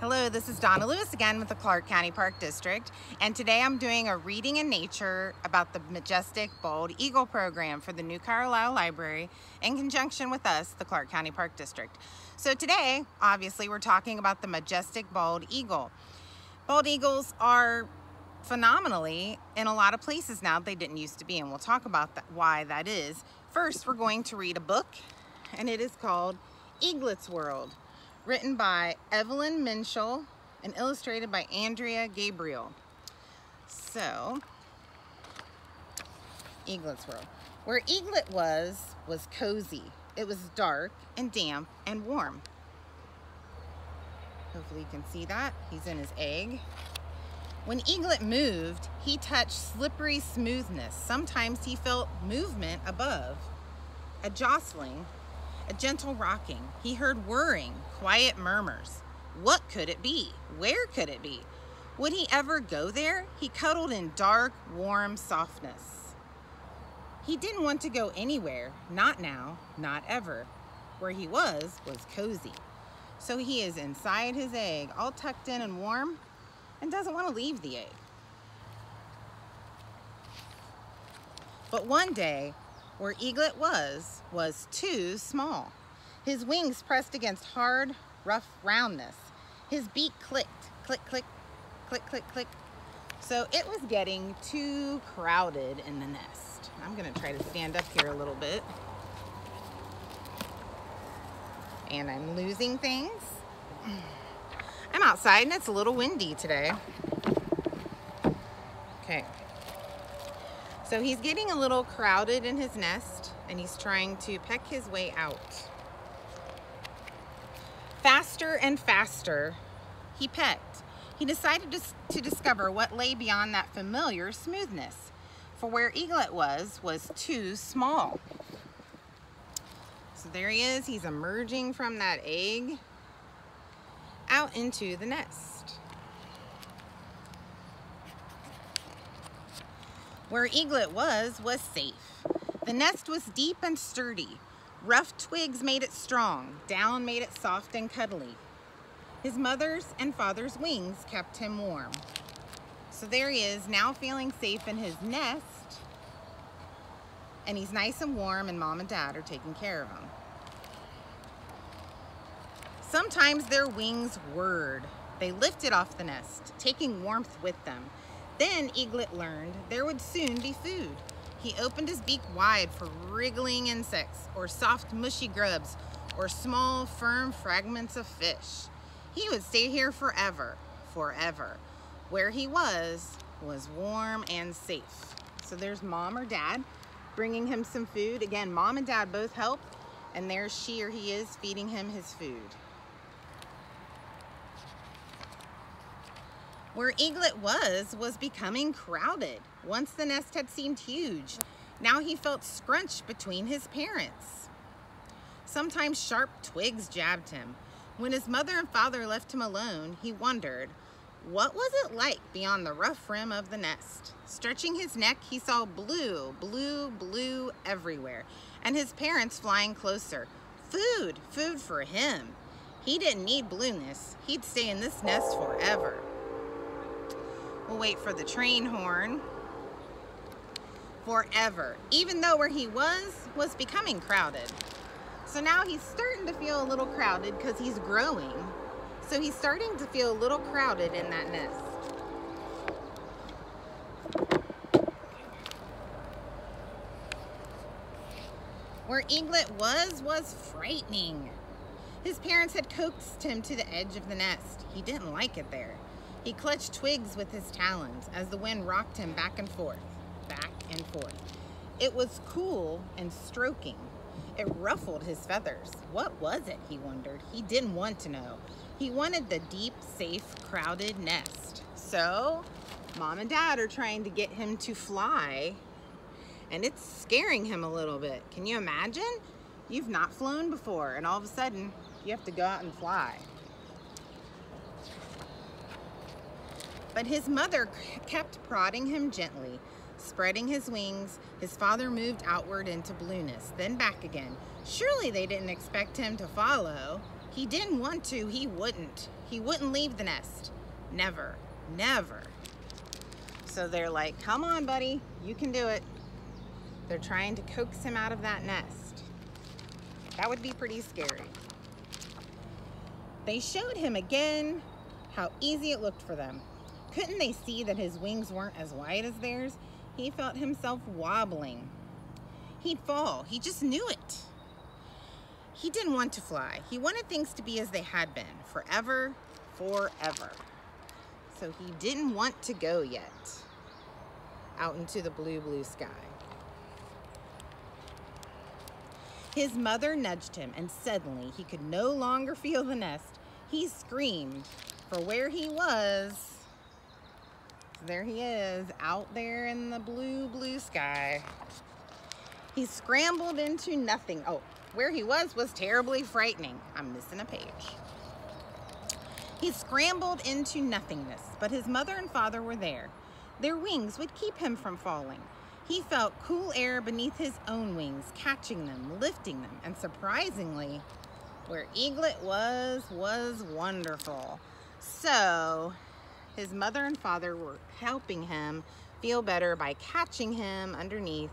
Hello, this is Donna Lewis again with the Clark County Park District, and today I'm doing a reading in nature about the majestic bald eagle program for the New Carlisle Library in conjunction with us, the Clark County Park District. So today, obviously, we're talking about the majestic bald eagle. Bald eagles are phenomenally in a lot of places now that they didn't used to be, and we'll talk about that, why that is. First, we're going to read a book, and it is called Eaglet's World written by Evelyn Minshall and illustrated by Andrea Gabriel. So, Eaglet's World. Where Eaglet was, was cozy. It was dark and damp and warm. Hopefully you can see that. He's in his egg. When Eaglet moved, he touched slippery smoothness. Sometimes he felt movement above, a jostling a gentle rocking. He heard whirring, quiet murmurs. What could it be? Where could it be? Would he ever go there? He cuddled in dark, warm softness. He didn't want to go anywhere, not now, not ever. Where he was, was cozy. So he is inside his egg, all tucked in and warm, and doesn't want to leave the egg. But one day, where Eaglet was, was too small. His wings pressed against hard, rough roundness. His beak clicked, click, click, click, click, click. So it was getting too crowded in the nest. I'm gonna try to stand up here a little bit. And I'm losing things. I'm outside and it's a little windy today. Okay. So he's getting a little crowded in his nest and he's trying to peck his way out. Faster and faster, he pecked. He decided to, to discover what lay beyond that familiar smoothness. For where Eaglet was, was too small. So there he is, he's emerging from that egg out into the nest. Where Eaglet was, was safe. The nest was deep and sturdy. Rough twigs made it strong. Down made it soft and cuddly. His mother's and father's wings kept him warm. So there he is, now feeling safe in his nest. And he's nice and warm and mom and dad are taking care of him. Sometimes their wings whirred. They lifted off the nest, taking warmth with them. Then Eaglet learned there would soon be food. He opened his beak wide for wriggling insects or soft mushy grubs or small firm fragments of fish. He would stay here forever, forever. Where he was, was warm and safe. So there's mom or dad bringing him some food. Again, mom and dad both help and there's she or he is feeding him his food. Where Eaglet was, was becoming crowded. Once the nest had seemed huge. Now he felt scrunched between his parents. Sometimes sharp twigs jabbed him. When his mother and father left him alone, he wondered, what was it like beyond the rough rim of the nest? Stretching his neck, he saw blue, blue, blue everywhere, and his parents flying closer. Food, food for him. He didn't need blueness. He'd stay in this nest forever. We'll wait for the train horn forever, even though where he was, was becoming crowded. So now he's starting to feel a little crowded because he's growing. So he's starting to feel a little crowded in that nest. Where Eaglet was, was frightening. His parents had coaxed him to the edge of the nest. He didn't like it there. He clutched twigs with his talons as the wind rocked him back and forth, back and forth. It was cool and stroking. It ruffled his feathers. What was it, he wondered. He didn't want to know. He wanted the deep, safe, crowded nest. So, mom and dad are trying to get him to fly, and it's scaring him a little bit. Can you imagine? You've not flown before, and all of a sudden, you have to go out and fly. But his mother kept prodding him gently. Spreading his wings, his father moved outward into blueness, then back again. Surely they didn't expect him to follow. He didn't want to, he wouldn't. He wouldn't leave the nest. Never, never. So they're like, come on, buddy, you can do it. They're trying to coax him out of that nest. That would be pretty scary. They showed him again how easy it looked for them. Couldn't they see that his wings weren't as wide as theirs? He felt himself wobbling. He'd fall. He just knew it. He didn't want to fly. He wanted things to be as they had been, forever, forever. So he didn't want to go yet out into the blue, blue sky. His mother nudged him, and suddenly he could no longer feel the nest. He screamed, for where he was, there he is, out there in the blue, blue sky. He scrambled into nothing. Oh, where he was was terribly frightening. I'm missing a page. He scrambled into nothingness, but his mother and father were there. Their wings would keep him from falling. He felt cool air beneath his own wings, catching them, lifting them, and surprisingly, where Eaglet was, was wonderful. So, his mother and father were helping him feel better by catching him underneath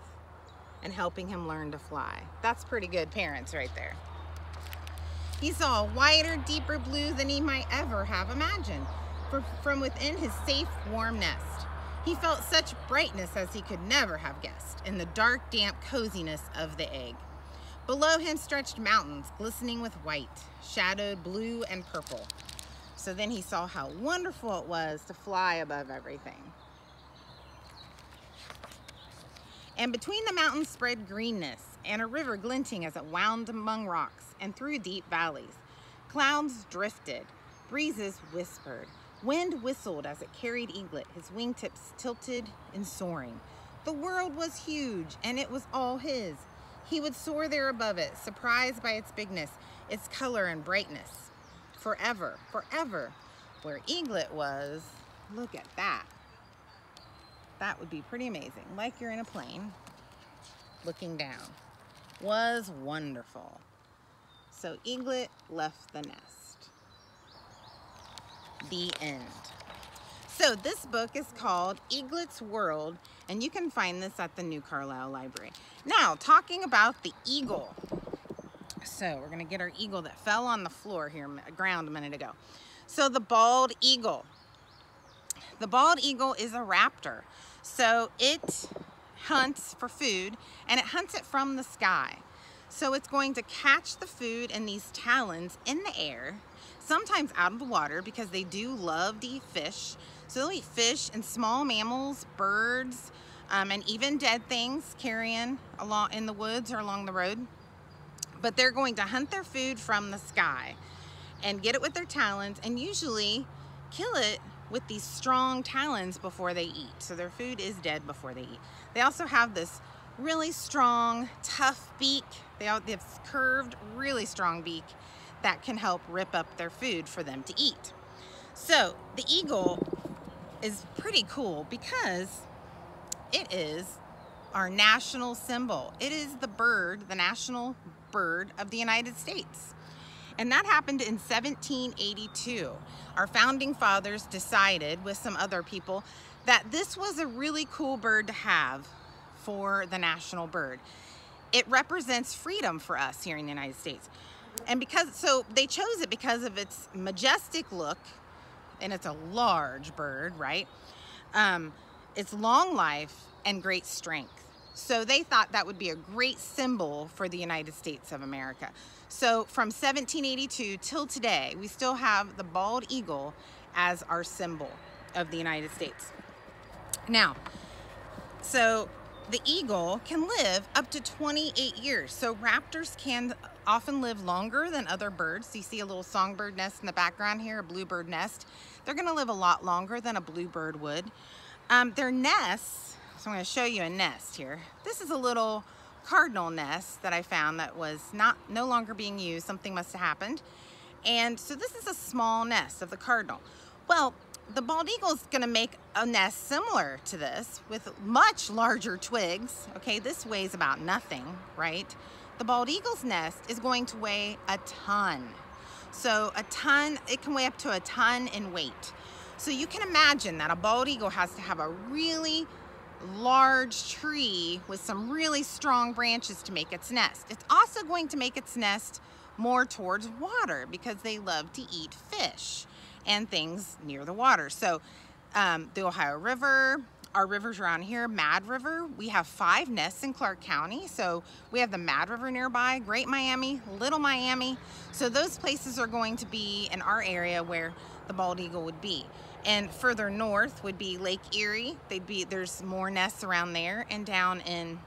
and helping him learn to fly. That's pretty good parents right there. He saw a wider, deeper blue than he might ever have imagined from within his safe, warm nest. He felt such brightness as he could never have guessed in the dark, damp coziness of the egg. Below him stretched mountains, glistening with white, shadowed blue and purple. So then he saw how wonderful it was to fly above everything. And between the mountains spread greenness and a river glinting as it wound among rocks and through deep valleys. Clouds drifted, breezes whispered, Wind whistled as it carried Eaglet, his wingtips tilted and soaring. The world was huge, and it was all his. He would soar there above it, surprised by its bigness, its color and brightness. Forever, forever. Where Eaglet was, look at that. That would be pretty amazing. Like you're in a plane, looking down. Was wonderful. So Eaglet left the nest the end. So this book is called Eaglet's World, and you can find this at the New Carlisle Library. Now, talking about the eagle. So we're gonna get our eagle that fell on the floor here, ground a minute ago. So the bald eagle. The bald eagle is a raptor. So it hunts for food, and it hunts it from the sky. So it's going to catch the food in these talons in the air, sometimes out of the water because they do love to eat fish. So they'll eat fish and small mammals, birds, um, and even dead things carrion along in the woods or along the road. But they're going to hunt their food from the sky and get it with their talons and usually kill it with these strong talons before they eat. So their food is dead before they eat. They also have this really strong, tough beak. They have this curved, really strong beak that can help rip up their food for them to eat. So the eagle is pretty cool because it is our national symbol. It is the bird, the national bird of the United States. And that happened in 1782. Our founding fathers decided with some other people that this was a really cool bird to have for the national bird. It represents freedom for us here in the United States. And because, so they chose it because of its majestic look, and it's a large bird, right? Um, its long life and great strength. So they thought that would be a great symbol for the United States of America. So from 1782 till today, we still have the bald eagle as our symbol of the United States. Now, so the eagle can live up to 28 years. So raptors can often live longer than other birds. You see a little songbird nest in the background here, a bluebird nest. They're gonna live a lot longer than a bluebird would. Um, their nests, so I'm gonna show you a nest here. This is a little cardinal nest that I found that was not no longer being used. Something must have happened. And so this is a small nest of the cardinal. Well, the bald eagle is going to make a nest similar to this with much larger twigs. Okay, this weighs about nothing, right? The bald eagle's nest is going to weigh a ton. So a ton, it can weigh up to a ton in weight. So you can imagine that a bald eagle has to have a really large tree with some really strong branches to make its nest. It's also going to make its nest more towards water because they love to eat fish and things near the water. So um, the Ohio River, our rivers around here, Mad River, we have five nests in Clark County. So we have the Mad River nearby, Great Miami, Little Miami. So those places are going to be in our area where the bald eagle would be. And further north would be Lake Erie. They'd be there's more nests around there and down in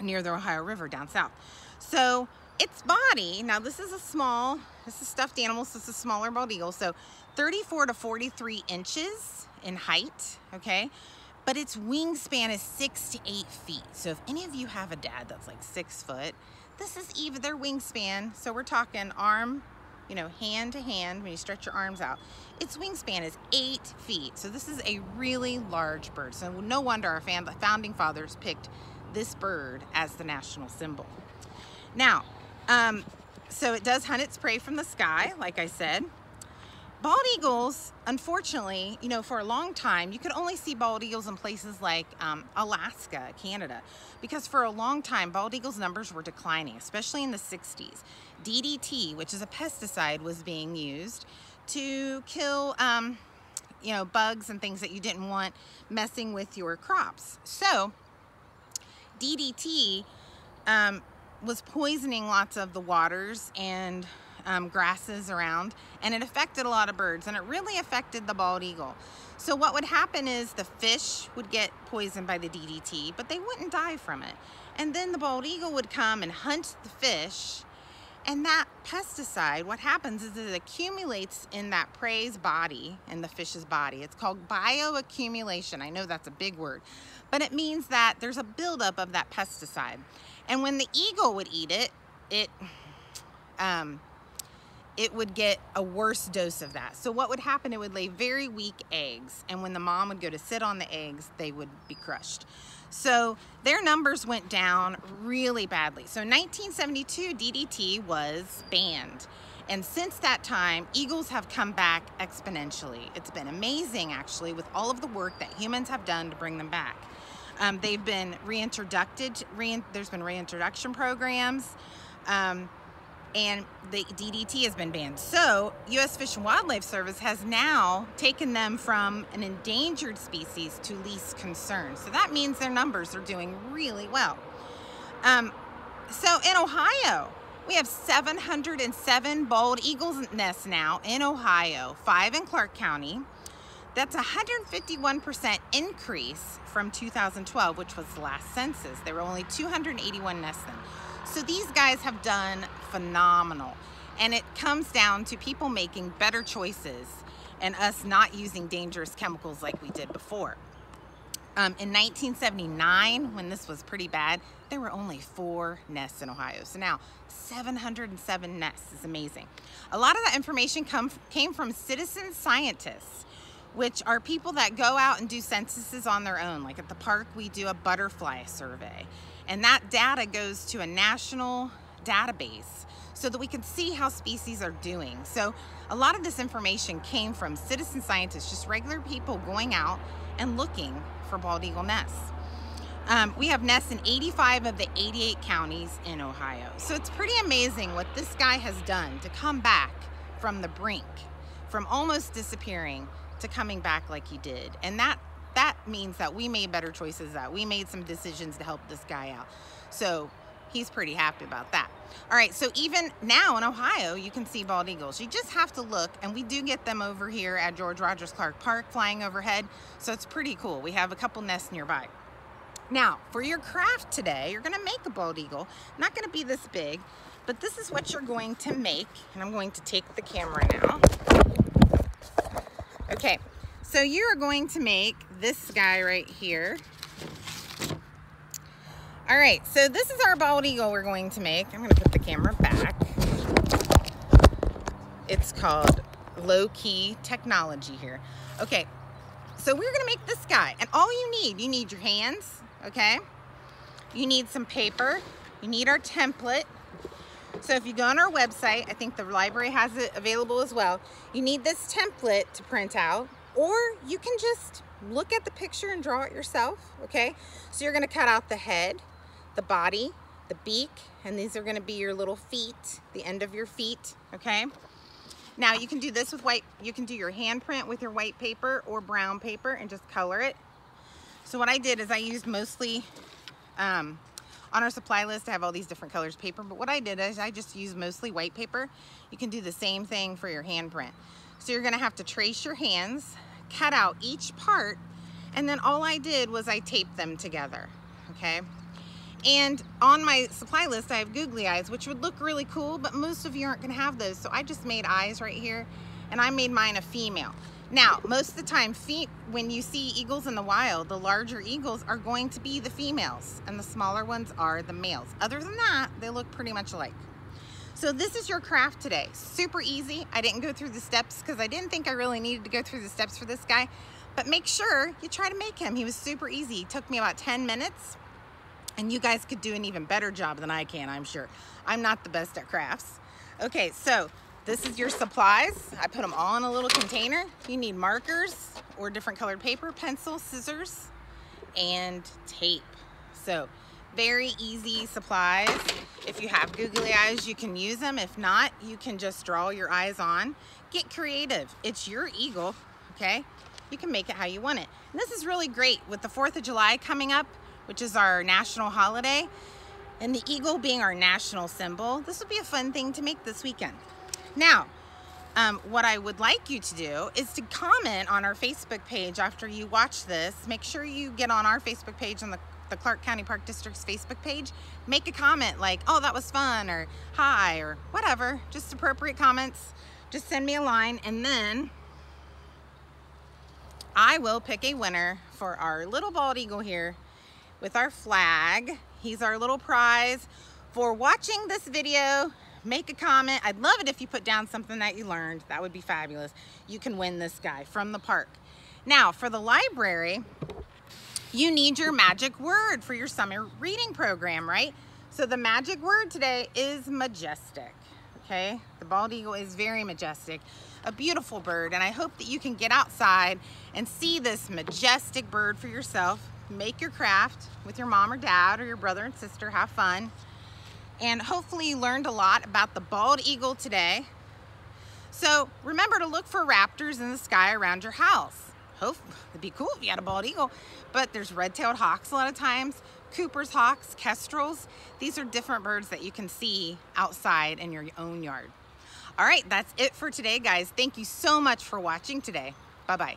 near the Ohio River down south. So its body, now this is a small, this is stuffed animal, so it's a smaller bald eagle. So 34 to 43 inches in height, okay? But its wingspan is six to eight feet. So if any of you have a dad that's like six foot, this is even their wingspan. So we're talking arm, you know, hand to hand when you stretch your arms out. Its wingspan is eight feet. So this is a really large bird. So no wonder our founding fathers picked this bird as the national symbol. Now, um, so it does hunt its prey from the sky, like I said. Bald eagles, unfortunately, you know, for a long time, you could only see bald eagles in places like um, Alaska, Canada, because for a long time, bald eagles numbers were declining, especially in the 60s. DDT, which is a pesticide, was being used to kill, um, you know, bugs and things that you didn't want messing with your crops. So, DDT um, was poisoning lots of the waters and um, grasses around and it affected a lot of birds and it really affected the bald eagle. So what would happen is the fish would get poisoned by the DDT, but they wouldn't die from it. And then the bald eagle would come and hunt the fish and that pesticide, what happens is it accumulates in that prey's body, in the fish's body. It's called bioaccumulation. I know that's a big word, but it means that there's a buildup of that pesticide. And when the eagle would eat it, it, um, it would get a worse dose of that. So what would happen, it would lay very weak eggs. And when the mom would go to sit on the eggs, they would be crushed. So their numbers went down really badly. So in 1972, DDT was banned. And since that time, eagles have come back exponentially. It's been amazing, actually, with all of the work that humans have done to bring them back. Um, they've been reintroduced, re there's been reintroduction programs. Um, and the DDT has been banned. So U.S. Fish and Wildlife Service has now taken them from an endangered species to least concern. So that means their numbers are doing really well. Um, so in Ohio, we have 707 bald eagles nests now in Ohio, five in Clark County. That's a 151% increase from 2012, which was the last census. There were only 281 nests then. So these guys have done phenomenal. And it comes down to people making better choices and us not using dangerous chemicals like we did before. Um, in 1979, when this was pretty bad, there were only four nests in Ohio. So now 707 nests is amazing. A lot of that information come, came from citizen scientists, which are people that go out and do censuses on their own. Like at the park, we do a butterfly survey. And that data goes to a national database so that we can see how species are doing. So a lot of this information came from citizen scientists, just regular people going out and looking for bald eagle nests. Um, we have nests in 85 of the 88 counties in Ohio. So it's pretty amazing what this guy has done to come back from the brink, from almost disappearing to coming back like he did. And that that means that we made better choices that we made some decisions to help this guy out. So he's pretty happy about that. All right, so even now in Ohio, you can see bald eagles. You just have to look, and we do get them over here at George Rogers Clark Park flying overhead, so it's pretty cool. We have a couple nests nearby. Now, for your craft today, you're gonna make a bald eagle. Not gonna be this big, but this is what you're going to make, and I'm going to take the camera now. Okay, so you are going to make this guy right here. All right, so this is our bald eagle we're going to make. I'm gonna put the camera back. It's called low key technology here. Okay, so we're gonna make this guy. And all you need, you need your hands, okay? You need some paper. You need our template. So if you go on our website, I think the library has it available as well. You need this template to print out, or you can just look at the picture and draw it yourself, okay? So you're gonna cut out the head, the body, the beak, and these are gonna be your little feet, the end of your feet, okay? Now you can do this with white, you can do your handprint with your white paper or brown paper and just color it. So what I did is I used mostly, um, on our supply list I have all these different colors paper, but what I did is I just used mostly white paper. You can do the same thing for your handprint. So you're gonna have to trace your hands, cut out each part, and then all I did was I taped them together, okay? And on my supply list, I have googly eyes, which would look really cool, but most of you aren't gonna have those. So I just made eyes right here, and I made mine a female. Now, most of the time, feet, when you see eagles in the wild, the larger eagles are going to be the females, and the smaller ones are the males. Other than that, they look pretty much alike. So this is your craft today. Super easy. I didn't go through the steps because I didn't think I really needed to go through the steps for this guy, but make sure you try to make him. He was super easy. It took me about 10 minutes and you guys could do an even better job than I can, I'm sure. I'm not the best at crafts. Okay, so this is your supplies. I put them all in a little container. You need markers or different colored paper, pencil, scissors, and tape. So very easy supplies. If you have googly eyes, you can use them. If not, you can just draw your eyes on. Get creative. It's your eagle, okay? You can make it how you want it. And this is really great with the 4th of July coming up which is our national holiday, and the eagle being our national symbol, this would be a fun thing to make this weekend. Now, um, what I would like you to do is to comment on our Facebook page after you watch this. Make sure you get on our Facebook page on the, the Clark County Park District's Facebook page. Make a comment like, oh, that was fun, or hi, or whatever. Just appropriate comments. Just send me a line, and then I will pick a winner for our little bald eagle here with our flag. He's our little prize for watching this video. Make a comment. I'd love it if you put down something that you learned. That would be fabulous. You can win this guy from the park. Now, for the library, you need your magic word for your summer reading program, right? So the magic word today is majestic, okay? The bald eagle is very majestic, a beautiful bird, and I hope that you can get outside and see this majestic bird for yourself make your craft with your mom or dad or your brother and sister, have fun. And hopefully you learned a lot about the bald eagle today. So remember to look for raptors in the sky around your house. Hope it'd be cool if you had a bald eagle, but there's red-tailed hawks a lot of times, Cooper's hawks, kestrels. These are different birds that you can see outside in your own yard. All right, that's it for today, guys. Thank you so much for watching today. Bye-bye.